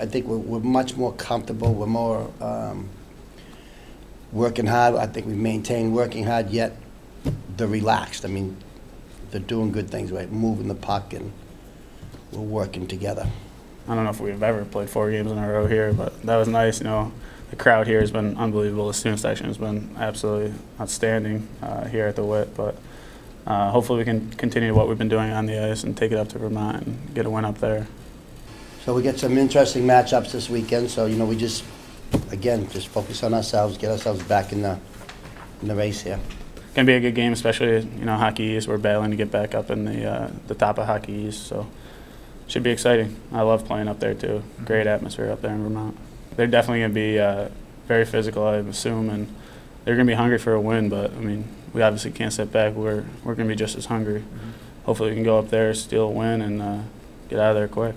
I think we're, we're much more comfortable, we're more, um, working hard, I think we've maintained working hard, yet they're relaxed, I mean, they're doing good things, right, moving the puck and we're working together. I don't know if we've ever played four games in a row here, but that was nice. You know, the crowd here has been unbelievable. The student section has been absolutely outstanding uh, here at the Whit. But uh, hopefully, we can continue what we've been doing on the ice and take it up to Vermont and get a win up there. So we get some interesting matchups this weekend, so, you know, we just, again, just focus on ourselves, get ourselves back in the, in the race here. Gonna be a good game, especially you know Hockey East. We're battling to get back up in the uh, the top of Hockey East, so should be exciting. I love playing up there too. Great atmosphere up there in Vermont. They're definitely gonna be uh, very physical, I assume, and they're gonna be hungry for a win. But I mean, we obviously can't sit back. We're we're gonna be just as hungry. Hopefully, we can go up there, steal a win, and uh, get out of there quick.